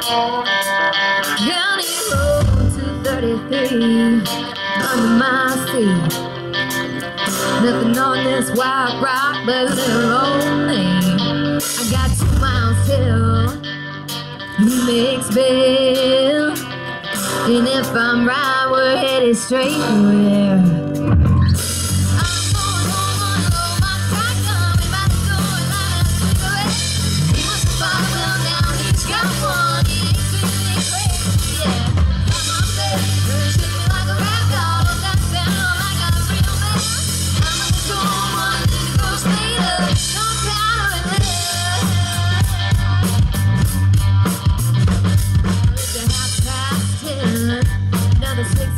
County Road 233 under my feet. Nothing on this wild rock but little old name. I got two miles till New Mixville. And if I'm right, we're headed straight where Netflix